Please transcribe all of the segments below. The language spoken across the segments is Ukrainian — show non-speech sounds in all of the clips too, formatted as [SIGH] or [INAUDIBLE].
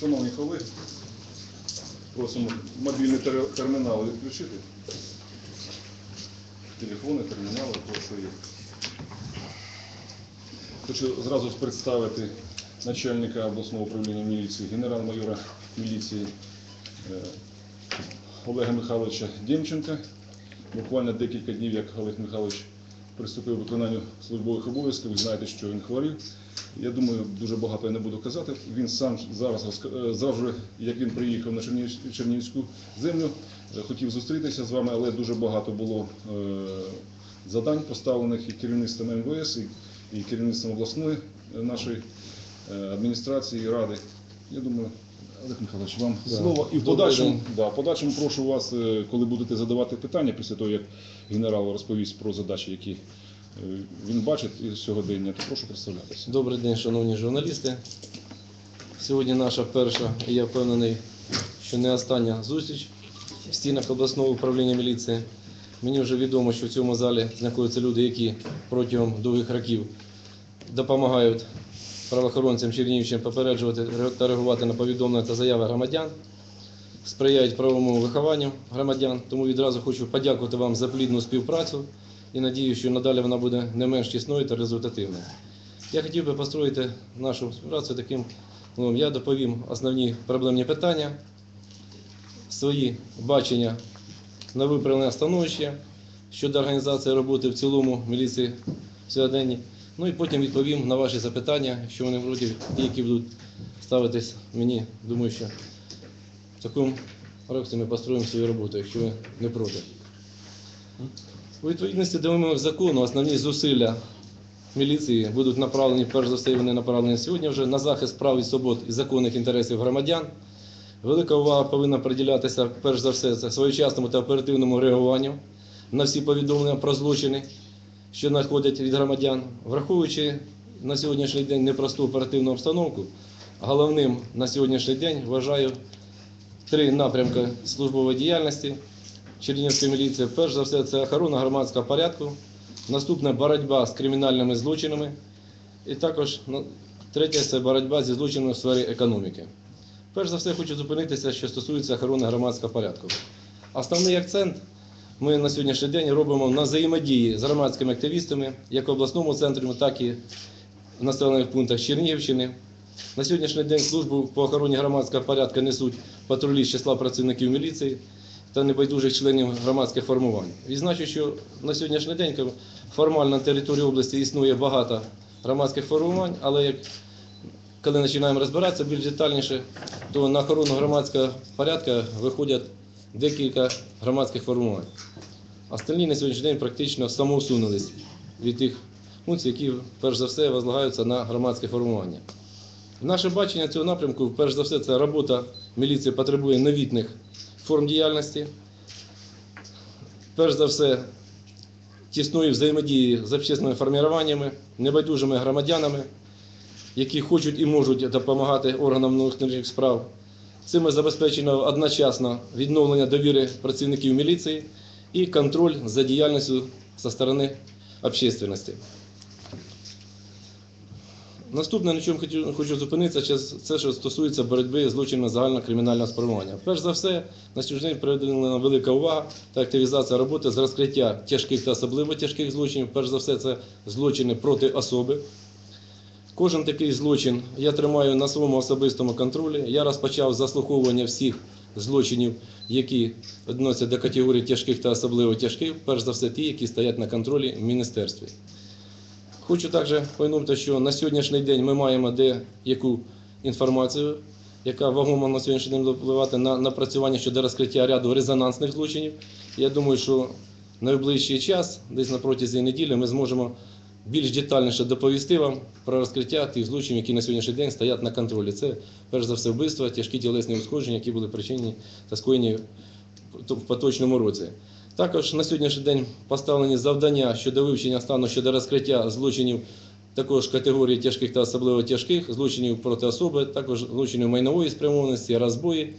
Шановні колеги, просимо мобільні тер- термінали відключити. Телефони, термінали, прошу їх. Хочу зразу представити начальника обласного управління міліції, генерал-майора міліції е, Олега Михайловича Демченка. Буквально декілька днів, як Олег Михайлович приступив виконанню службових обов'язків, ви знаєте, що він хворів. Я думаю, дуже багато я не буду казати. Він сам зараз е, завжди, як він приїхав на Чернігівську землю, е, хотів зустрітися з вами, але дуже багато було е, завдань поставлених і керівництвом МВС, і, керівництвом обласної нашої адміністрації і ради. Я думаю, Олег Михайлович, вам Да. слово. І в подальшому, да, в подальшому прошу вас, е, коли будете задавати питання після того, як генерал розповість про задачі, які е, він бачить із сьогодення, то прошу представлятися. Добрий день, шановні журналісти. Сьогодні наша перша, і я впевнений, що не остання зустріч в стінах обласного управління міліції. Мені вже відомо, що в цьому залі знаходяться люди, які протягом довгих років допомагають правоохоронцям Чернігівщини попереджувати та реагувати на повідомлення та заяви громадян, сприяють правовому вихованню громадян. Тому відразу хочу подякувати вам за плідну співпрацю і надію, що надалі вона буде не менш тісною та результативною. Я хотів би построїти нашу співпрацю таким. Ну, я доповім основні проблемні питання, свої бачення на виправлене становище щодо організації роботи в цілому міліції сьогоденні. Ну і потім відповім на ваші запитання, якщо вони вроді ті, які будуть ставитись мені. Думаю, що в такому ракурсі ми построїмо свою роботу, якщо ви не проти. У відповідності до вимог закону основні зусилля міліції будуть направлені, перш за все, вони направлені сьогодні вже на захист прав і свобод і законних інтересів громадян. Велика увага повинна приділятися, перш за все, своєчасному та оперативному реагуванню на всі повідомлення про злочини, що надходять від громадян, враховуючи на сьогоднішній день непросту оперативну обстановку. Головним на сьогоднішній день вважаю три напрямки службової діяльності Чернігівської міліції. Перш за все, це охорона громадського порядку, наступна боротьба з кримінальними злочинами, і також третє це боротьба зі злочинами в сфері економіки. Перш за все, хочу зупинитися, що стосується охорони громадського порядку. Основний акцент ми на сьогоднішній день робимо на взаємодії з громадськими активістами, як в обласному центрі, так і в населених пунктах Чернігівщини. На сьогоднішній день службу по охороні громадського порядку несуть патрулі з числа працівників міліції та небайдужих членів громадських формувань. Відзначу, що на сьогоднішній день формально на території області існує багато громадських формувань, але як коли починаємо розбиратися більш детальніше, то на охорону громадського порядку виходять декілька громадських формувань. Остальні на сьогоднішній день практично самоусунулись від тих функцій, які перш за все возлагаються на громадське формування. Наше бачення цього напрямку, перш за все, це робота міліції потребує новітних форм діяльності. Перш за все, тісної взаємодії з общественними формуваннями, небайдужими громадянами, які хочуть і можуть допомагати органам внутрішніх справ. Цим забезпечено одночасно відновлення довіри працівників міліції і контроль за діяльністю зі сторони общественності. Наступне, на чому хочу, зупинитися, це, що стосується боротьби з злочинами загального кримінального спрямування. Перш за все, на сьогодні день приділена велика увага та активізація роботи з розкриття тяжких та особливо тяжких злочинів. Перш за все, це злочини проти особи. Кожен такий злочин я тримаю на своєму особистому контролі. Я розпочав заслуховування всіх злочинів, які відносяться до категорії тяжких та особливо тяжких, перш за все ті, які стоять на контролі в міністерстві. Хочу також повідомити, що на сьогоднішній день ми маємо деяку інформацію, яка вагомо на сьогоднішній день впливати на напрацювання щодо розкриття ряду резонансних злочинів. Я думаю, що найближчий час, десь на протязі неділі, ми зможемо більш детальніше доповісти вам про розкриття тих злочинів, які на сьогоднішній день стоять на контролі. Це перш за все вбивства, тяжкі тілесні ушкодження, які були причинені та скоєні в поточному році. Також на сьогоднішній день поставлені завдання щодо вивчення стану щодо розкриття злочинів також категорії тяжких та особливо тяжких, злочинів проти особи, також злочинів майнової спрямованості, розбої,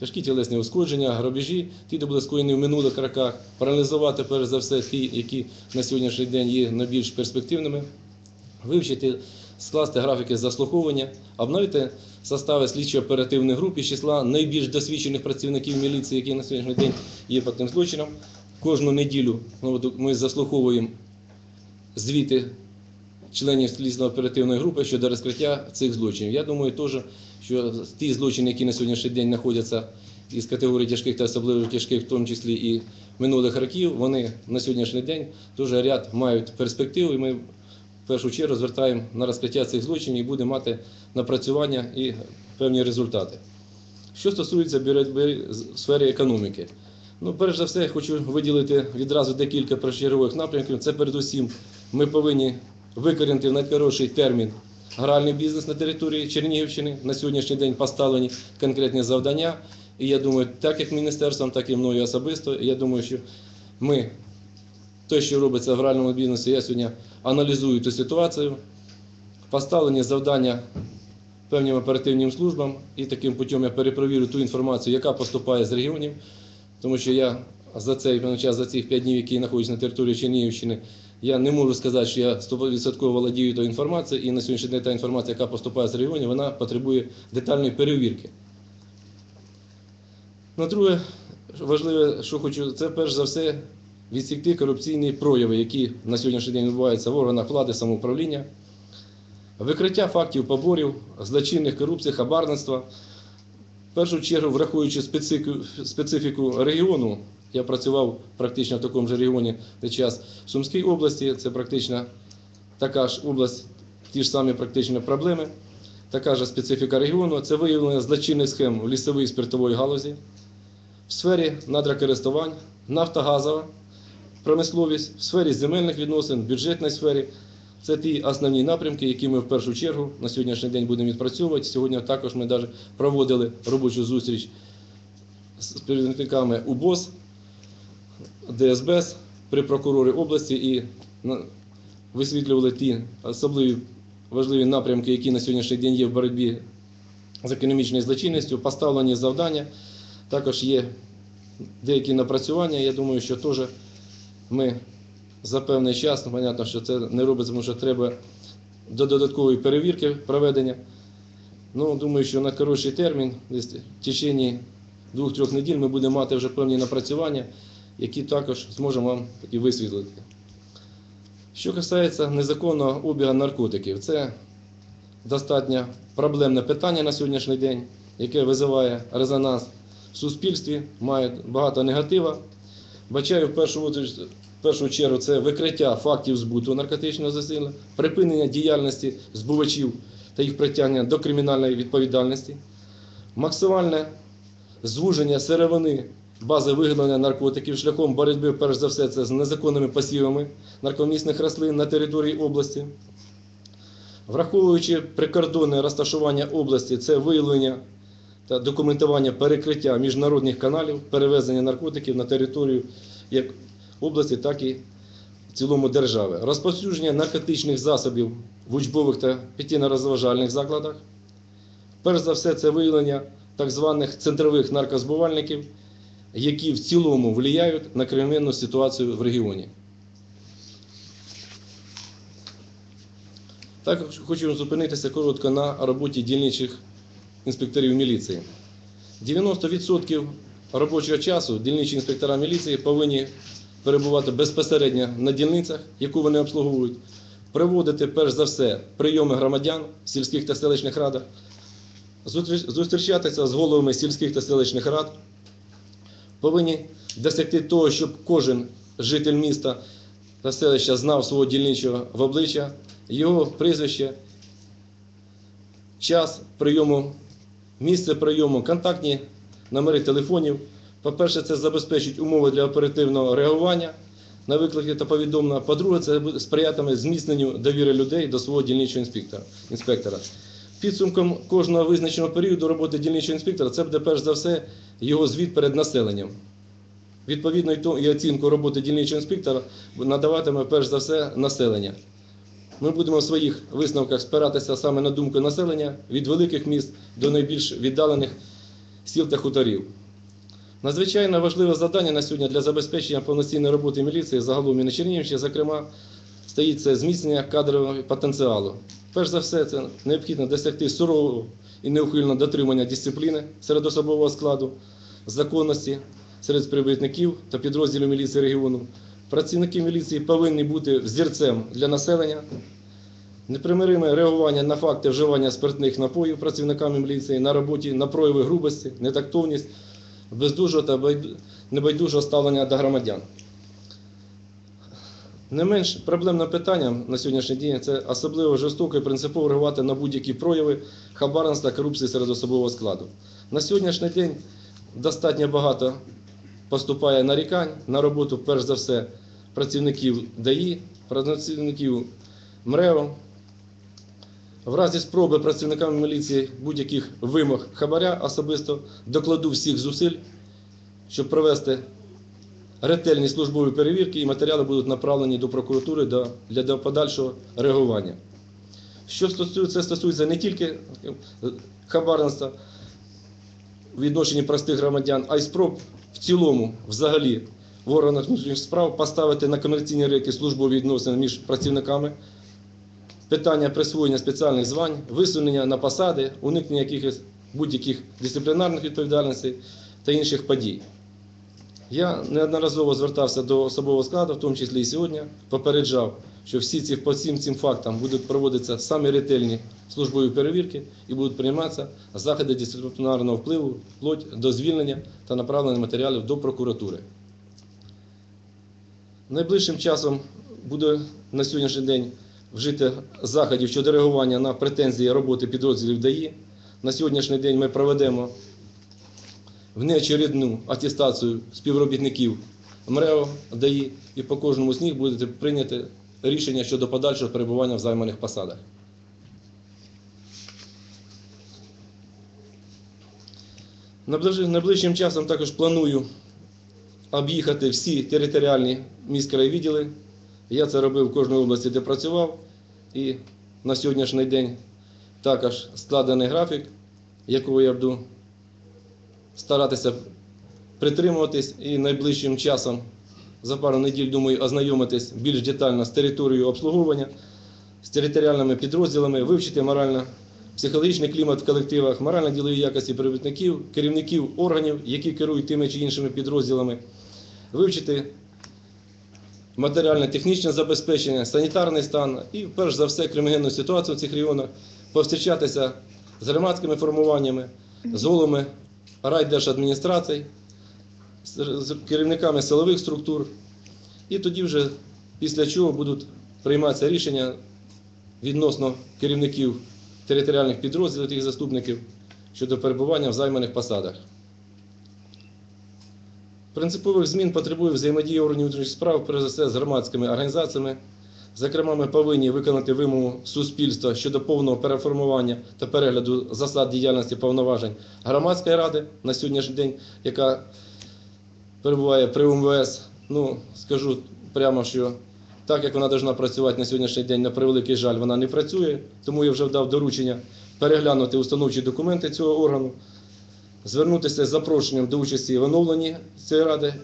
тяжкі тілесні ушкодження, грабежі, ті, де були скоєні в минулих роках, проаналізувати перш за все ті, які на сьогоднішній день є найбільш перспективними, вивчити, скласти графіки заслуховування, обновити состави слідчо-оперативних груп із числа найбільш досвідчених працівників міліції, які на сьогоднішній день є по тим злочинам. Кожну неділю ну, ми заслуховуємо звіти членів слідчо-оперативної групи щодо розкриття цих злочинів. Я думаю, теж, що ті злочини, які на сьогоднішній день знаходяться із категорії тяжких та особливо тяжких, в тому числі і минулих років, вони на сьогоднішній день теж ряд мають перспективу, і ми в першу чергу звертаємо на розкриття цих злочинів і будемо мати напрацювання і певні результати. Що стосується боротьби в сфері економіки, ну, перш за все, я хочу виділити відразу декілька першочергових напрямків. Це передусім ми повинні викорінити в найкоротший термін гральний бізнес на території Чернігівщини. На сьогоднішній день поставлені конкретні завдання. І я думаю, так як міністерством, так і мною особисто. Я думаю, що ми те, що робиться в гральному бізнесі, я сьогодні аналізую ту ситуацію. Поставлені завдання певним оперативним службам, і таким путем я перепровірю ту інформацію, яка поступає з регіонів, тому що я за цей час, за цих 5 днів, які я знаходжусь на території Чернігівщини, я не можу сказати, що я 100% володію тою інформацією, і на сьогоднішній день та інформація, яка поступає з регіонів, вона потребує детальної перевірки. На друге, важливе, що хочу, це перш за все відсікти корупційні прояви, які на сьогоднішній день відбуваються в органах влади самоуправління, викриття фактів поборів, злочинних корупцій, хабарництва. В першу чергу, враховуючи специфіку, регіону, я працював практично в такому ж регіоні де час в Сумській області, це практично така ж область, ті ж самі практично проблеми, така ж специфіка регіону, це виявлення злочинних схем в лісовій спиртової галузі, в сфері надрокористувань, нафтогазова промисловість, в сфері земельних відносин, в бюджетній сфері. Це ті основні напрямки, які ми в першу чергу на сьогоднішній день будемо відпрацьовувати. Сьогодні також ми навіть проводили робочу зустріч з керівниками УБОС, ДСБС при прокурорі області і висвітлювали ті особливі важливі напрямки, які на сьогоднішній день є в боротьбі з економічною злочинністю, поставлені завдання. Також є деякі напрацювання. Я думаю, що теж ми за певний час, ну, понятно, що це не робиться, тому що треба до додаткової перевірки проведення. Ну, думаю, що на коротший термін, в течение двох-трьох неділь, ми будемо мати вже певні напрацювання, які також зможемо вам такі висвітлити. Що касається незаконного обігу наркотиків, це достатньо проблемне питання на сьогоднішній день, яке визиває резонанс в суспільстві, має багато негатива. Бачаю в першу, в першу чергу це викриття фактів збуту наркотичного засилля, припинення діяльності збувачів та їх притягнення до кримінальної відповідальності, максимальне звуження сировини бази виявлення наркотиків шляхом боротьби, перш за все, це з незаконними посівами наркомісних рослин на території області. Враховуючи прикордонне розташування області, це виявлення та документування перекриття міжнародних каналів перевезення наркотиків на територію як області, так і в цілому держави. Розповсюдження наркотичних засобів в учбових та п'ятінарозважальних закладах. Перш за все, це виявлення так званих центрових наркозбувальників, які в цілому впливають на кримінальну ситуацію в регіоні. Також хочу зупинитися коротко на роботі дільничих інспекторів міліції. 90% робочого часу дільничі інспектора міліції повинні перебувати безпосередньо на дільницях, яку вони обслуговують, проводити перш за все прийоми громадян в сільських та селищних радах, зустрічатися з головами сільських та селищних рад, повинні досягти того, щоб кожен житель міста та селища знав свого дільничого в обличчя, його прізвище, час прийому, місце прийому, контактні номери телефонів. По-перше, це забезпечить умови для оперативного реагування на виклики та повідомлення. По-друге, це сприятиме зміцненню довіри людей до свого дільничого інспектора. Підсумком кожного визначеного періоду роботи дільничого інспектора це буде перш за все його звіт перед населенням. Відповідно і оцінку роботи дільничого інспектора надаватиме перш за все населення. Ми будемо в своїх висновках спиратися саме на думку населення від великих міст до найбільш віддалених сіл та хуторів. Надзвичайно важливе завдання на сьогодні для забезпечення повноцінної роботи міліції загалом і на Чернігівщині, зокрема, стоїть це зміцнення кадрового потенціалу. Перш за все, це необхідно досягти сурового і неухильного дотримання дисципліни серед особового складу, законності серед співробітників та підрозділів міліції регіону. Працівники міліції повинні бути взірцем для населення, непримириме реагування на факти вживання спиртних напоїв працівниками міліції на роботі, на прояви грубості, нетактовність, бездужого та небайдужого ставлення до громадян. Не менш проблемним питанням на сьогоднішній день це особливо жорстоко і принципово реагувати на будь-які прояви хабарництва та корупції серед особового складу. На сьогоднішній день достатньо багато поступає нарікань на роботу, перш за все, працівників ДАІ, працівників МРЕО. В разі спроби працівниками міліції будь-яких вимог хабаря особисто докладу всіх зусиль, щоб провести ретельні службові перевірки і матеріали будуть направлені до прокуратури для подальшого реагування. Що стосується, це стосується не тільки е, хабарництва в відношенні простих громадян, а й спроб в цілому, взагалі, в органах внутрішніх справ поставити на комерційні рейки службові відносини між працівниками, питання присвоєння спеціальних звань, висунення на посади, уникнення якихось будь-яких дисциплінарних відповідальностей та інших подій. Я неодноразово звертався до особового складу, в тому числі і сьогодні, попереджав, що всі ці по всім цим фактам будуть проводитися самі ретельні службові перевірки і будуть прийматися заходи дисциплінарного впливу вплоть до звільнення та направлення матеріалів до прокуратури. Найближчим часом буде на сьогоднішній день вжити заходів щодо реагування на претензії роботи підрозділів ДАІ. На сьогоднішній день ми проведемо внеочередну атестацію співробітників МРЕО ДАІ і по кожному з них буде прийняти рішення щодо подальшого перебування в займаних посадах. Найближчим часом також планую об'їхати всі територіальні міськрайвідділи. Я це робив в кожній області, де працював. І на сьогоднішній день також складений графік, якого я буду старатися притримуватись і найближчим часом за пару неділь, думаю, ознайомитись більш детально з територією обслуговування, з територіальними підрозділами, вивчити морально-психологічний клімат в колективах, морально-ділові якості працівників, керівників органів, які керують тими чи іншими підрозділами, вивчити матеріально-технічне забезпечення, санітарний стан і, перш за все, криміногенну ситуацію в цих регіонах, повстрічатися з громадськими формуваннями, з головами райдержадміністрацій, з керівниками силових структур. І тоді вже після чого будуть прийматися рішення відносно керівників територіальних підрозділів їх заступників щодо перебування в займаних посадах. Принципових змін потребує взаємодії органів внутрішніх справ, перш за все, з громадськими організаціями. Зокрема, ми повинні виконати вимогу суспільства щодо повного переформування та перегляду засад діяльності повноважень громадської ради на сьогоднішній день, яка перебуває при УМВС. Ну, скажу прямо, що так як вона повинна працювати на сьогоднішній день, на превеликий жаль, вона не працює, тому я вже дав доручення переглянути установчі документи цього органу, звернутися з запрошенням до участі в оновленні цієї ради.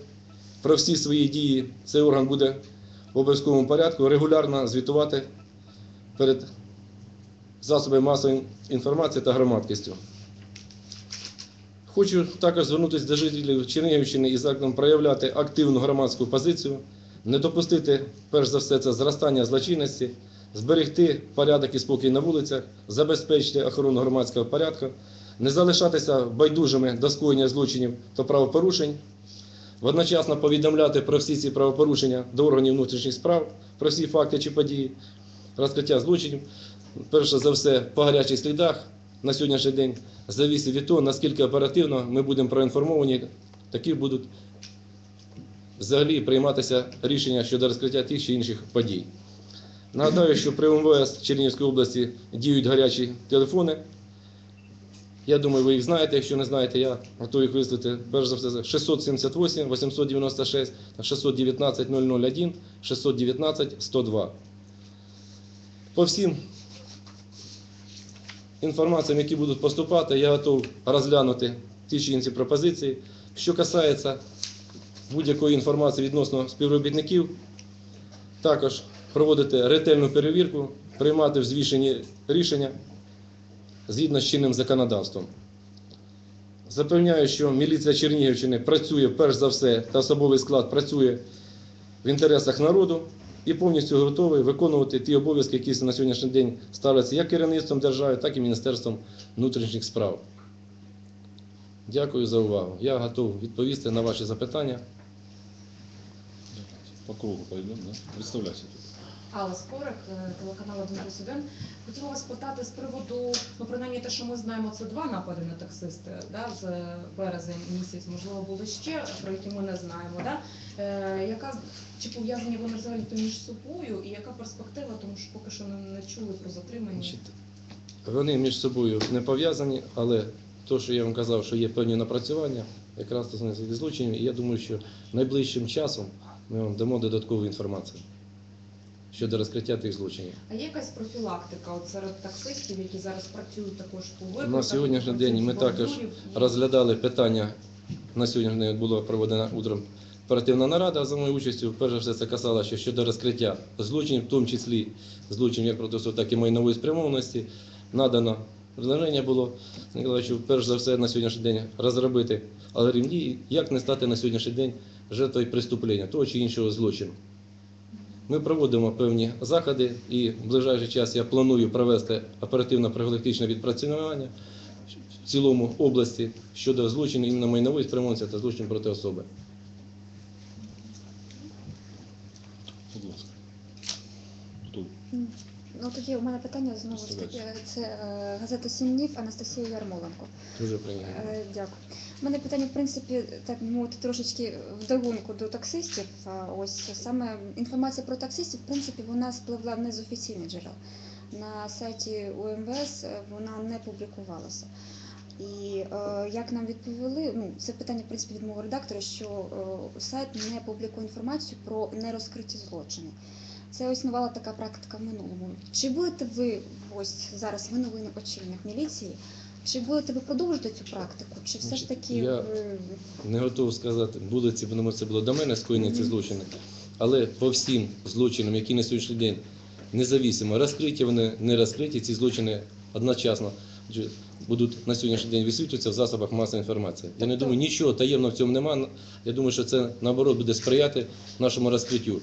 Про всі свої дії цей орган буде в обов'язковому порядку регулярно звітувати перед засобами масової інформації та громадськістю. Хочу також звернутися до жителів Чернігівщини і закликом проявляти активну громадську позицію, не допустити, перш за все, це зростання злочинності, зберегти порядок і спокій на вулицях, забезпечити охорону громадського порядку, не залишатися байдужими до скоєння злочинів та правопорушень, водночасно повідомляти про всі ці правопорушення до органів внутрішніх справ, про всі факти чи події, розкриття злочинів, перше за все по гарячих слідах на сьогоднішній день завісить від того, наскільки оперативно ми будемо проінформовані, такі будуть взагалі прийматися рішення щодо розкриття тих чи інших подій. Нагадаю, що при МВС Чернігівської області діють гарячі телефони. Я думаю, ви їх знаєте. Якщо не знаєте, я готовий їх вислати. Перш за все, 678 896 та 619 001 619 102. По всім інформаціям, які будуть поступати, я готов розглянути ті чи інші пропозиції. Що касається будь-якої інформації відносно співробітників, також проводити ретельну перевірку, приймати взвішені рішення згідно з чинним законодавством. Запевняю, що міліція Чернігівщини працює перш за все та особовий склад працює в інтересах народу і повністю готовий виконувати ті обов'язки, які на сьогоднішній день ставляться як керівництвом держави, так і Міністерством внутрішніх справ. Дякую за увагу. Я готов відповісти на ваші запитання. По кругу пойдем, да? Представляйся. Алла Скорик, е, телеканал 1 плюс 1. Хотіла вас питати з приводу, ну принаймні те, що ми знаємо, це два напади на таксисти да, з березень місяць, можливо, були ще, про які ми не знаємо. Да? Е, яка, чи пов'язані вони взагалі між собою і яка перспектива, тому що поки що не, не чули про затримання. Вони між собою не пов'язані, але то, що я вам казав, що є певні напрацювання, якраз стосується злочинів, і я думаю, що найближчим часом ми вам дамо додаткову інформацію щодо розкриття тих злочинів. А є якась профілактика от серед таксистів, які зараз працюють також по викликах? На сьогоднішній день ми також Розглядали питання на сьогодні день була проведена утром оперативна нарада за моєю участю. Перш за все, це касалося щодо розкриття злочинів, в тому числі злочинів як проти суду, так і майнової спрямованості. Надано предложення було Ніколаєвичу, перш за все на сьогоднішній день розробити алгоритм дій, як не стати на сьогоднішній день жертвою преступлення того чи іншого злочину. Ми проводимо певні заходи і в ближайший час я планую провести оперативно-профілактичне відпрацювання в цілому області щодо злочину іменно майнової спрямованості та злочин проти особи. Будь ласка. Ну тоді у мене питання знову ж таки. Це е, газета Сім днів Анастасія Ярмоленко. Дуже приємно. Е, Дякую. У мене питання, в принципі, так мовити, трошечки вдогонку до таксистів. Ось саме інформація про таксистів, в принципі, вона спливла не з офіційних джерел. На сайті УМВС е, вона не публікувалася. І е, як нам відповіли, ну це питання в принципі від мого редактора, що е, сайт не публікує інформацію про нерозкриті злочини. Це існувала така практика в минулому. Чи будете ви ось зараз ви новий очільник міліції? Чи будете ви продовжувати цю практику? Чи все ж таки Я- ви Не готов сказати, були ці, тому це було до мене скоєні ці злочини. Але по всім злочинам, які на сьогоднішній день независимо, розкриті вони, не розкриті, ці злочини одночасно будуть на сьогоднішній день висвітлюватися в засобах масової інформації. Я не Тобто- думаю, нічого таємного в цьому немає. Я думаю, що це наоборот буде сприяти нашому розкриттю.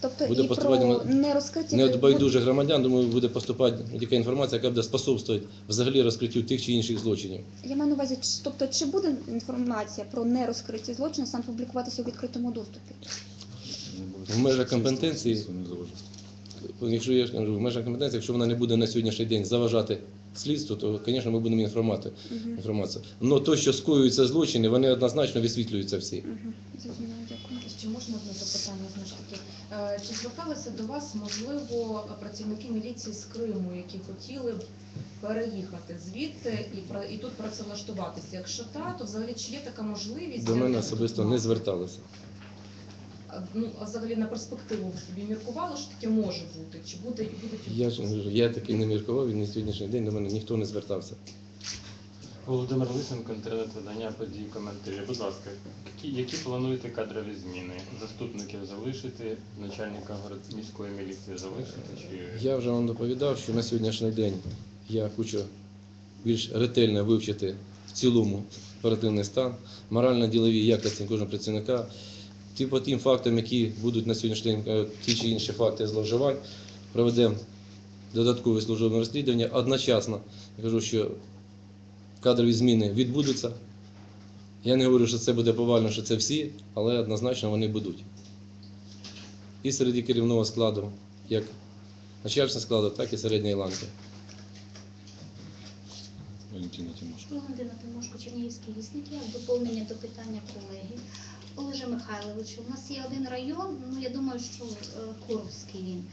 Тобто буде і про поступати нерозкриті Не от байдужих громадян, думаю, буде поступати така інформація, яка буде способствувати взагалі розкриттю тих чи інших злочинів. Я маю на увазі, чи- тобто чи буде інформація про нерозкриті злочини сам публікуватися у відкритому доступі? В межах компетенції. Якщо я кажу, в межах компетенції, якщо вона не буде на сьогоднішній день заважати слідству, то, звісно, ми будемо інформувати Угу. інформацію. Але то, що скоюються злочини, вони однозначно висвітлюються всі. Угу. Зрозуміло, дякую. Можна одне запитання знову ж таки? Е, Чи зверталися до вас, можливо, працівники міліції з Криму, які хотіли б переїхати звідти і пра- і тут працевлаштуватися? Якщо так, то взагалі чи є така можливість? До Як мене особисто не мали? зверталися. Ну, а взагалі на перспективу ви собі міркували, що таке може бути? Чи буде і будуть Я ж кажу, я таки не міркував, і на сьогоднішній день до мене ніхто не звертався. Володимир Лисенко, інтернет-видання події коментарі. Будь ласка, які, які плануєте кадрові зміни? Заступників залишити, начальника міської міліції залишити? Чи Я вже вам доповідав, що на сьогоднішній день я хочу більш ретельно вивчити в цілому оперативний стан, морально-ділові якості кожного працівника. Ті по тим фактам, які будуть на сьогоднішній день, е, ті чи інші факти зловживань, проведемо додаткове службове розслідування. Одночасно я кажу, що кадрові зміни відбудуться. Я не говорю, що це буде повально, що це всі, але однозначно вони будуть. І серед керівного складу, як начальства складу, так і середньої ланки. Валентина Тимошко. Валентина Тимошко, Чернігівський вісник. Як доповнення до питання колеги. Олеже Михайловичу, у нас є один район, ну я думаю, що е, Куровський він,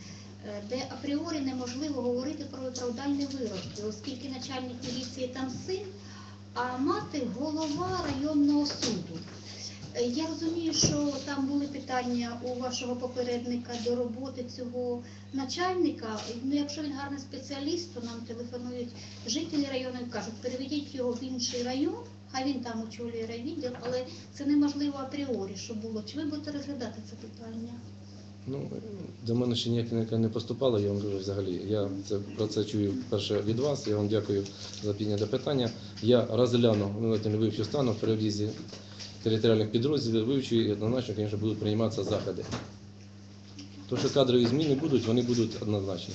е, де апріорі неможливо говорити про виправдальні вироки, оскільки начальник міліції там син, а мати голова районного суду. Е, Я розумію, що там були питання у вашого попередника до роботи цього начальника. Ну, якщо він гарний спеціаліст, то нам телефонують жителі району і кажуть, переведіть його в інший район, Хай він там очолює райвідділ, але це неможливо апріорі, що було. Чи ви будете розглядати це питання? Ну, до мене ще ніяке не поступало, я вам кажу взагалі. Я це, про це чую перше від вас. Я вам дякую за підняте питання. Я розгляну, ну, вивчу стану в перевізі територіальних підрозділів, вивчу і однозначно, звісно, будуть прийматися заходи. То, що кадрові зміни будуть, вони будуть однозначні.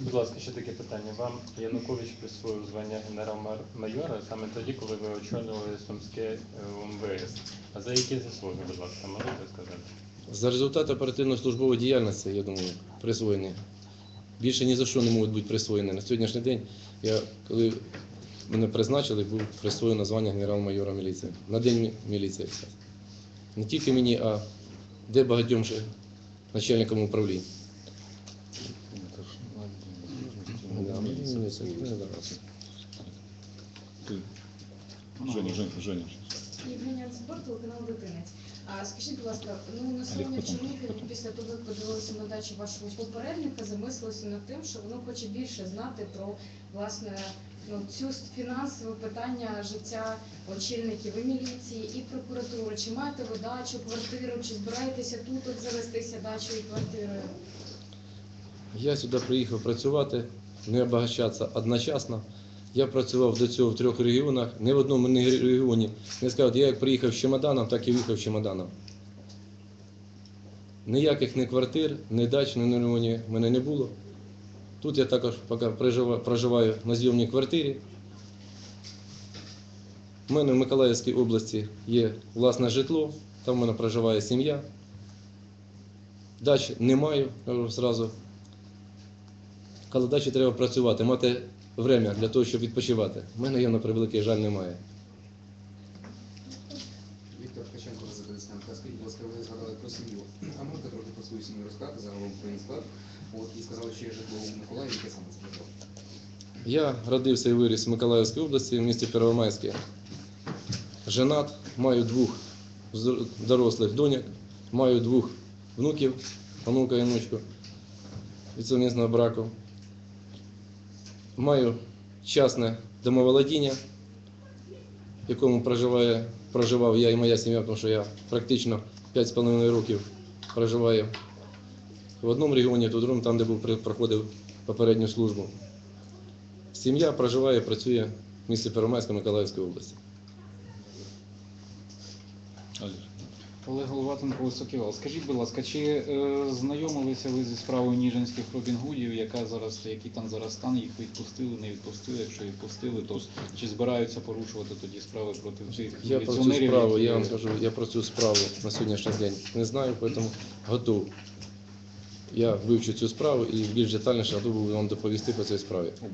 Будь ласка, ще таке питання. Вам Янукович присвоїв звання генерал-майора саме тоді, коли ви очолювали Сумське е, МВС. А за які заслуги, будь ласка, можете сказати? За результати оперативно-службової діяльності, я думаю, присвоєні. Більше ні за що не можуть бути присвоєні. На сьогоднішній день, я, коли мене призначили, був присвоєно звання генерал-майора міліції. На день міліції. Не тільки мені, а де багатьом ще начальникам управління. Это ж, Да, ну, міліція, милиция. ну, Женя, Женя, Женя. Євгенія Цибор, телеканал Дитинець. А скажіть, будь ласка, ну на сьогодні потім, після того, як подивилися на дачі вашого попередника, замислилися над тим, що воно хоче більше знати про власне ну цю фінансове питання життя очільників і міліції, і прокуратури. Чи маєте ви дачу, квартиру, чи збираєтеся тут от завестися дачою і квартирою? Я сюди приїхав працювати, не обагачатися одночасно. Я працював до цього в трьох регіонах, не в одному не регіоні. Не скажуть, я як приїхав з чемоданом, так і виїхав з чемоданом. Ніяких ні квартир, ні дач, ні регіоні в мене не було. Тут я також поки проживаю, на зйомній квартирі. У мене в Миколаївській області є власне житло, там в мене проживає сім'я. Дач не маю, зразу. Коли дачі треба працювати, мати время для того, щоб відпочивати. У мене його, на превеликий жаль, немає. Віктор Ткаченко, Розакалісянка. Скажіть, будь ласка, ви згадали про сім'ю. А можете трохи про свою сім'ю розказати загалом про її склад? От, і сказали, що є житло у Миколаєві, яке саме це житло? Я родився і виріс в Миколаївській області, в місті Первомайське. Женат, маю двох дорослих доньок, маю двох внуків, онука і внучку від сумісного браку. Маю частне домоволодіння, в якому проживає, проживав я і моя сім'я, тому що я практично 5,5 років проживаю в одному регіоні, в другому, там, де був проходив попередню службу. Сім'я проживає, працює в місті Первомайська Миколаївської області. Олег. Головатенко, Високий Вал. Скажіть, будь ласка, чи е, знайомилися ви зі справою Ніжинських Робінгудів, яка зараз, який там зараз стан, їх відпустили, не відпустили? Якщо відпустили, то чи збираються порушувати тоді справи проти цих Я про цю міліціонерів, справу, я вам кажу, я про цю справу на сьогоднішній день не знаю, тому готов. Я вивчу цю справу і більш детальніше готовий буду вам доповісти по цій справі. Знаю.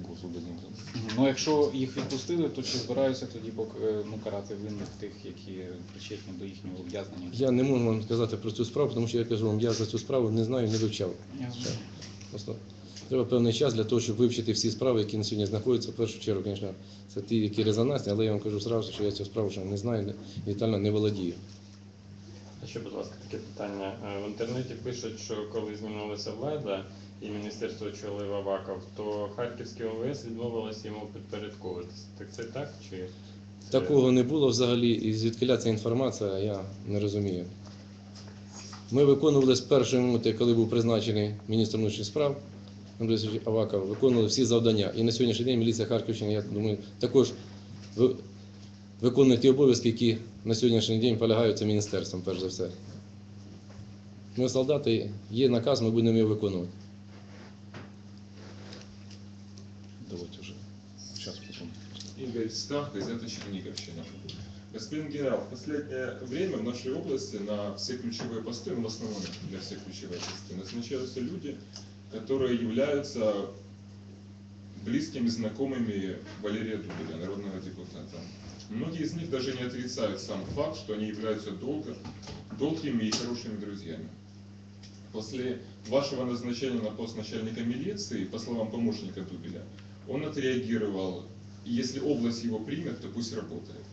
Мгм. Ну, якщо їх відпустили, то чи збираються тоді е, ну, карати винних тих, які причетні до їхнього ув'язнення? Я не можу вам сказати про цю справу, тому що я кажу вам, я за цю справу не знаю, не вивчав. Просто треба певний час для того, щоб вивчити всі справи, які на сьогодні знаходяться. В першу чергу, звісно, це ті, які резонансні, але я вам кажу зразу, що я цю справу ще не знаю, детально не володію. Ще, будь ласка, таке питання. Е, В інтернеті пишуть, що коли змінилася влада і міністерство очолив Аваков, то Харківське ОВС відмовилося йому підпорядковуватися. Так це так? Чи це- Такого не було взагалі, і звідкиля ця інформація, я не розумію. Ми виконували з першої минути, коли був призначений міністр внутрішніх справ Андрій Аваков, виконували всі завдання. І на сьогоднішній день міліція Харківщини, я думаю, також виконує ті обов'язки, які на сьогоднішній день полягаються міністерством, перш за все. Ми солдати, є наказ, ми будемо його виконувати. Давайте уже. Сейчас потом. Игорь Стах, газета «Черниговщина». Господин генерал, в последнее время в нашей области на все ключевые посты, ну, в основном для всех ключевые посты, назначаются люди, которые являются близкими знакомыми Валерия Дуделя, народного депутата. Многие из них даже не отрицают сам факт, что они являются долго, долгими и хорошими друзьями. После вашего назначения на пост начальника милиции, по словам помощника Дубеля, он отреагировал, если область его примет, то пусть работает.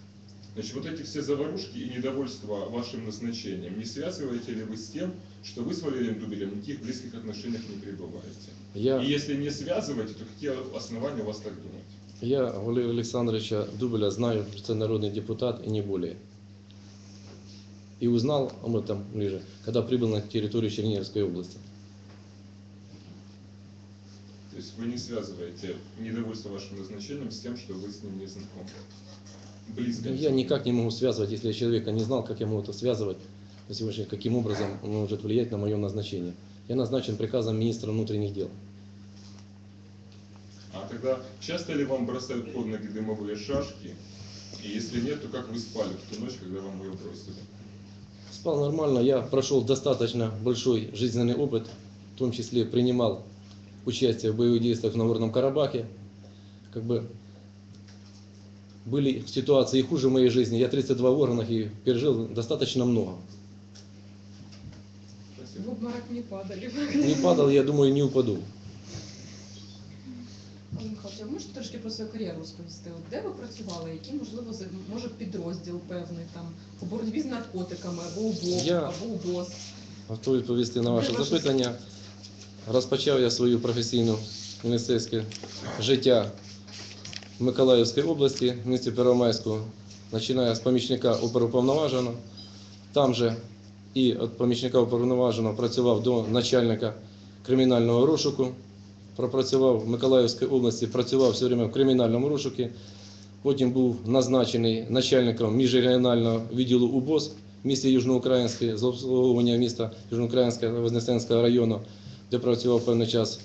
Значит, вот эти все заварушки и недовольство вашим назначением, не связываете ли вы с тем, что вы с Валерием Дубелем никаких близких отношениях не пребываете? Я... И если не связываете, то какие основания у вас так думать? Я Валерия Александровича Дубеля знаю, что это народный депутат и не более. И узнал об этом ближе, когда прибыл на территорию Черниговской области. То есть вы не связываете недовольство вашим назначением с тем, что вы с ним не знакомы. Близко. Ну, Я никак не могу связывать, если я человека не знал, как я могу это связывать, на сегодняшний каким образом он может влиять на мое назначение. Я назначен приказом министра внутренних дел. Тогда часто ли вам бросают под ноги дымовые шашки? И если нет, то как вы спали в ту ночь, когда вам ее бросили? Спал нормально, я прошел достаточно большой жизненный опыт, в том числе принимал участие в боевых действиях в Нагорном Карабахе. Как бы были ситуации и хуже в моей жизни. Я 32 в органах и пережил достаточно много. В Спасибо. обморок не падали. [LAUGHS] Не падал, я думаю, не упаду. Михайлович, можете трошки про свою кар'єру розповісти? От де ви працювали? Який, можливо, за- може підрозділ певний там по боротьбі з наркотиками, або УБО, Я- або УБОС? Готовий відповісти на ваше ваше- запитання. Розпочав я свою професійну міліцейське життя в Миколаївській області, в місті Первомайську, починаю з помічника оперуповноваженого. Там же і від помічника уповноваженого працював до начальника кримінального розшуку. Пропрацював в Миколаївській області, працював все время в кримінальному розшуку. Потім був назначений начальником міжрегіонального відділу УБОС в місті Южноукраїнське, з обслуговування міста Южноукраїнського Вознесенського району, де працював певний час.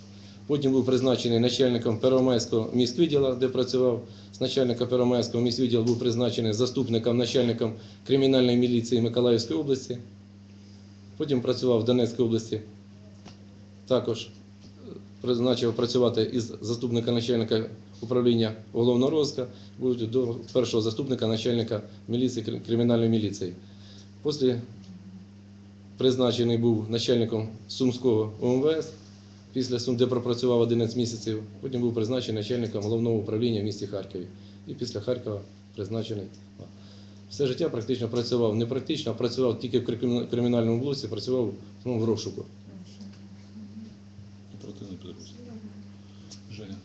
Потім був призначений начальником Первомайського міськвідділу, де працював. З начальника Первомайського міськвідділу був призначений заступником начальником кримінальної міліції Миколаївської області. Потім працював в Донецькій області. Також призначив працювати із заступника начальника управління головного розка, будуть до першого заступника начальника міліції, кримінальної міліції. Після призначений був начальником Сумського ОМВС, після Сум, де пропрацював 11 місяців. Потім був призначений начальником головного управління в місті Харкові. І після Харкова призначений. Все життя практично працював, не практично, а працював тільки в кримінальному блоці, працював ну, в розшуку. Оперативний підрозділ. Женя.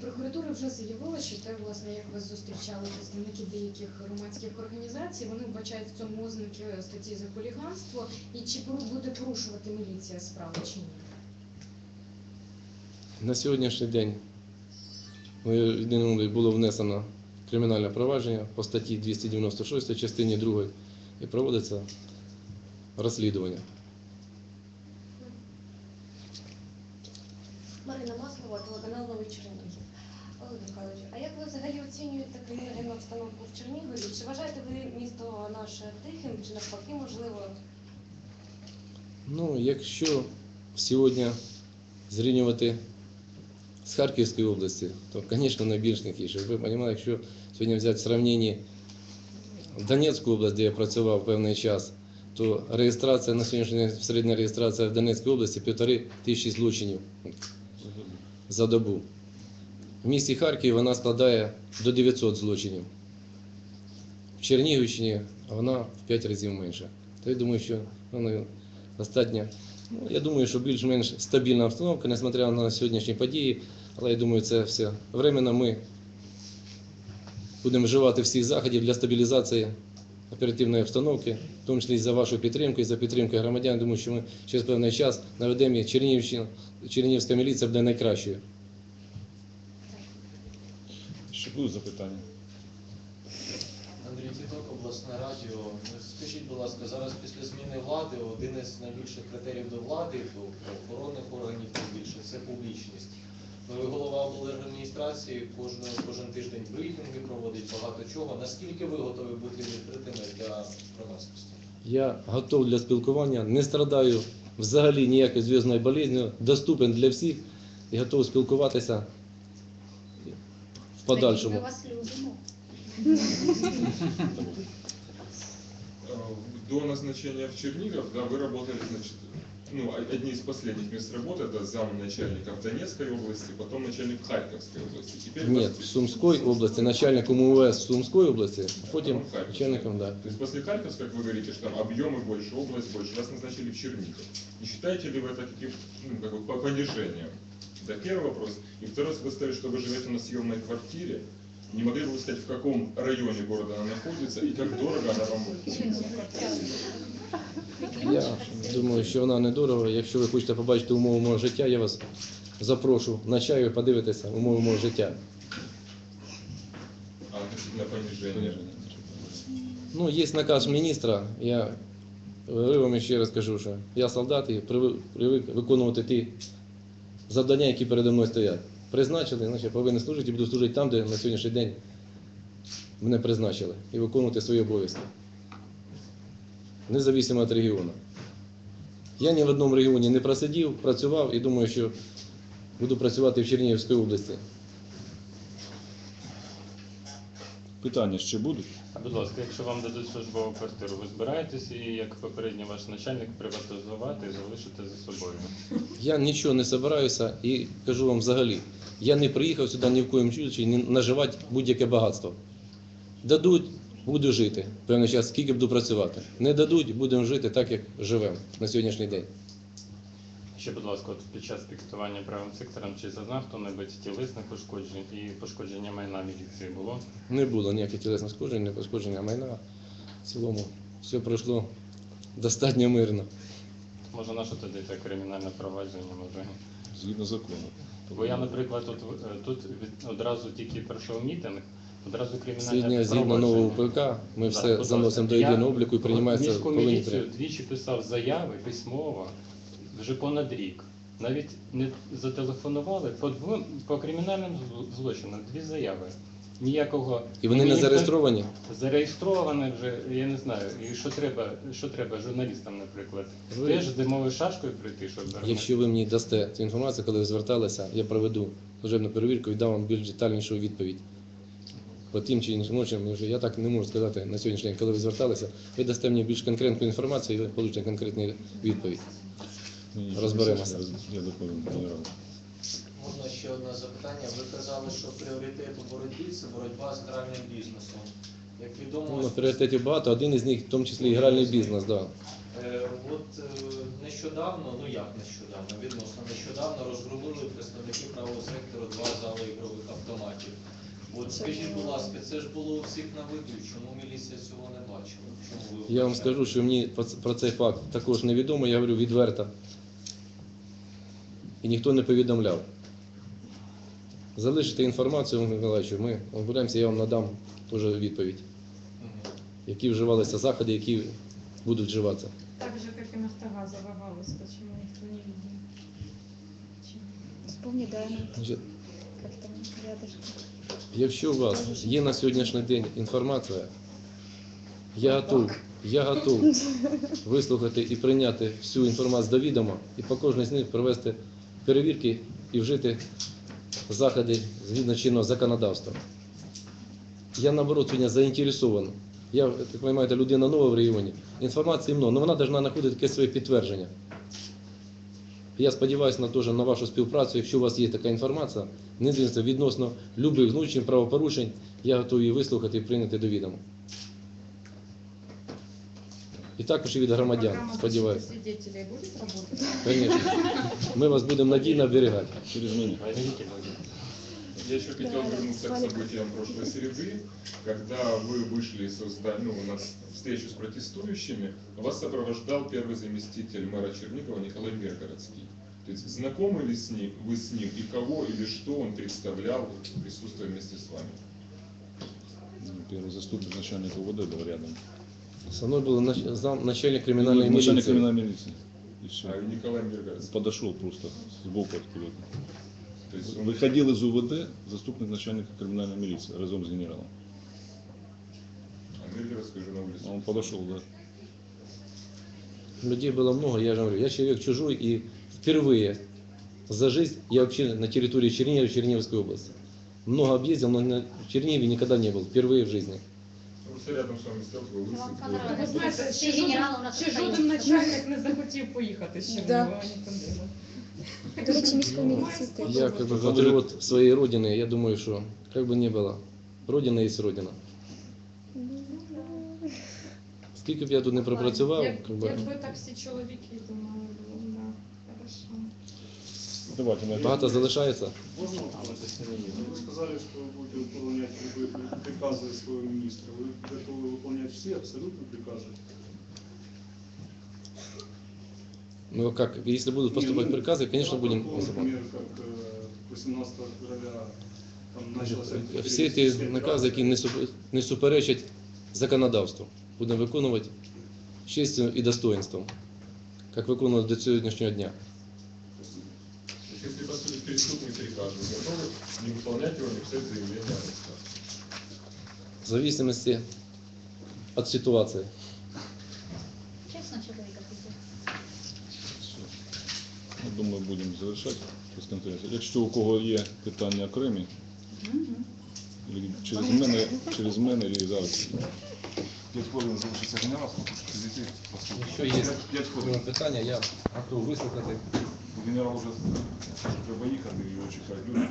Прокуратура вже заявила, що те, власне, як ви зустрічали представників деяких громадських організацій, вони вбачають в цьому ознаки статті за хуліганство. І чи буде порушувати міліція справу чи ні? На сьогоднішній день єдиному було внесено кримінальне провадження по статті 296 частині 2 і проводиться розслідування. Марина Маслова, телеканал Новий Чернігів. Олег Михайлович, а як ви взагалі оцінюєте кримінальну обстановку в Чернігові? Чи вважаєте ви місто наше тихим, чи навпаки, можливо, Ну, якщо сьогодні зрівнювати з Харківської області, то, звісно, найбільш тихіше. Ви розумієте, якщо сьогодні взяти сравнення Донецьку область, де я працював певний час, то реєстрація на сьогоднішній середня реєстрація в Донецькій області півтори тисячі злочинів за добу. В місті Харків вона складає до 900 злочинів. В Чернігівщині вона в 5 разів менше. То я думаю, що вона достатньо. Ну, я думаю, що більш-менш стабільна обстановка, несмотря на сьогоднішні події. Але я думаю, це все временно. Ми будемо вживати всіх заходів для стабілізації оперативної обстановки, в тому числі і за вашу підтримку, і за підтримкою громадян. Думаю, що ми через певний час наведемо Чернігівщину, Чернігівська міліція буде найкращою. Ще будуть запитання? Андрій Тіток, обласне радіо. Ну, Скажіть, будь ласка, зараз після зміни влади один із найбільших критеріїв до влади, до правоохоронних органів тим більше, це публічність. Ну, голова облдержадміністрації кожного кожен тиждень брифінги проводить багато чого. Наскільки ви готові бути відкритими для громадськості? Я готов для спілкування, не страдаю взагалі ніякою зв'язної болезнью, доступен для всіх і готов спілкуватися в подальшому. Ми вас любимо. Э, До назначения в Чернигов, да, вы работали, значит, ну, о- одни из последних мест работы, это замначальника в Донецкой области, потом начальник Харьковской области. Теперь Ні, вас- в Сумській області, начальником УМВС в Сумській області, а потім Харьковской. начальником, да. То есть после Харьковской, как вы говорите, что там объемы больше, область больше, вас назначили в Чернигов. Не считаете ли вы это каким, ну, как бы по- понижением Это первый вопрос. И второй, вы сказали, что вы живете на съемной квартире. Не могли бы вы сказать, в каком районе города она находится и как дорого она вам будет? Я думаю, що вона недорого. Якщо ви хочете побачити умови мого життя, я вас запрошу на чаю подивитися умови мого життя. А? Ну, є наказ міністра. Я вам ще раз кажу, що я солдат і привик, виконувати ті завдання, які передо мною стоять. Призначили, значить, я повинен служити і буду служити там, де на сьогоднішній день мене призначили, і виконувати свої обов'язки. Независимо від регіону. Я ні в одному регіоні не просидів, працював і думаю, що буду працювати в Чернігівській області. Питання ще будуть? Будь ласка, якщо вам дадуть службову квартиру, ви збираєтесь її, як попередній ваш начальник, приватизувати і залишити за собою? Я нічого не збираюся і кажу вам взагалі, я не приїхав сюди ні в коїм не наживати будь-яке багатство. Дадуть, буду жити. Певний час, скільки буду працювати. Не дадуть, будемо жити так, як живемо на сьогоднішній день. Ще, будь ласка, от під час пікетування правим сектором чи зазнав хто-небудь тілесних ушкоджень і пошкодження майна міліції було? Не було ніяких тілесних пошкоджень, не пошкодження майна. В цілому все пройшло достатньо мирно. Може, наше тоді це кримінальне провадження, може? Згідно закону. Бо я, наприклад, тут, е, тут від- одразу тільки пройшов мітинг, одразу кримінальне згідно нового ПК ми все заносимо до єдиного обліку і приймається міську міліцію двічі писав заяви письмово вже понад рік. Навіть не зателефонували по двом по кримінальним злочинам. Дві заяви. Ніякого І вони не зареєстровані. Зареєстровані вже, я не знаю. І що треба, що треба журналістам, наприклад, Ви- теж димовою шашкою прийти, щоб Якщо ви мені дасте цю інформацію, коли ви зверталися, я проведу служебну перевірку і дам вам більш детальнішу відповідь. По тим чи іншим ночам, вже я так не можу сказати на сьогоднішній день, коли ви зверталися, ви дасте мені більш конкретну інформацію і ви получите конкретну відповідь. Розберемося. Я доповім генералу. Можна ще одне запитання. Ви казали, що пріоритет у боротьбі це боротьба з гральним бізнесом. Як відомо, Ну, пріоритетів багато, один із них, в тому числі і гральний бізнес. Да. Е, От е, нещодавно, ну як нещодавно, відносно нещодавно розгромили представники правого сектору два зали ігрових автоматів. От скажіть, будь ласка, це ж було у всіх на виду, чому міліція цього не бачила? Чому ви Я вам скажу, що мені про цей факт також невідомо, я говорю відверто. І ніхто не повідомляв. Залишите інформацію, Володимир Миколаївичу, ми розберемося, я вам надам теж відповідь, які вживалися заходи, які будуть вживатися. Так же, как и нафтогазовая галузь, почему никто не видел? Почему? Вспомни, да, Значить, как там рядышком. Якщо у вас є на сьогоднішній день інформація, я готов, я готов вислухати і прийняти всю інформацію до відома і по кожній з них провести перевірки і вжити заходи згідно чинного законодавства. Я наоборот сьогодні заінтересований. Я, ви розумієте, людина нова в регіоні. Інформації много, але вона повинна знаходити таке своє підтвердження. Я сподіваюся на теж на вашу співпрацю. Якщо у вас є така інформація, незвісно відносно любих внучень, правопорушень, я готовий її вислухати і прийняти до відома. І також і від громадян, сподіваюся. Звісно. Ми вас будемо надійно оберігати. Через мене. Я еще хотел Да, вернуться к Валик. событиям прошлой среды, когда вы вышли со зда- ну, на встречу с протестующими, вас сопровождал первый заместитель мэра Чернигова Николай Миргородский. То есть знакомы ли с ним, вы с ним и кого или что он представлял, присутствуя вместе с вами? Ну, Перший заступник начальника УВД був рядом. Со мною був нач- зам- начальник кримінальної Начальник міліції. криминальной милиции. И все. А Николай Миргородский. Подошел просто сбоку откуда-то. То есть он Выходил из УВД заступник начальника криминальной милиции разом с генералом. А Миргородский уже на улице. А он подошел, да. Людей было много, я же говорю, я человек чужой и впервые за жизнь я вообще на территории Чернигова, Черниговской области. Много объездил, но на в Чернигове никогда не был, впервые в жизни. Просто рядом с вами стоял такой лысый. Вам такой. понравилось? Ви знаєте, Всі ще генерали у жоден, нас ще жоден українські. начальник не захотів поїхати з Чернігова нікуди. До речі, міської міліції теж. Я как бы патриот своей родины, я думаю, что как бы ни было, родина есть родина. Скільки б я тут не пропрацював, Як- как бы, Якби так всі чоловіки думали, було б да, хорошо. Давайте на Багато залишається. Можно вопрос? Вы сказали, что будете выполнять любые при- приказы своего министра. Вы готовы выполнять все абсолютно приказы? Ну как, если будут поступать Не, ну, приказы, конечно, будем такого, выступать. Например, как э, 18 февраля там началось... Всі ті накази, які не, суп- не суперечать законодавству, будемо виконувати з честю і достоинством, як виконували до сьогоднішнього дня. То есть, если поступит преступный приказ, вы готовы не выполнять его, не писать заявление о рассказ? В зависимости від ситуації. Думаю, будемо завершати. Якщо у кого є питання окремі, через мене, через мене і зараз. П'ять хвилин залишиться генерал, підійти, послухати. Якщо є хвилин. питання, я готовий вислухати. Генерал вже треба їхати, його чекають люди.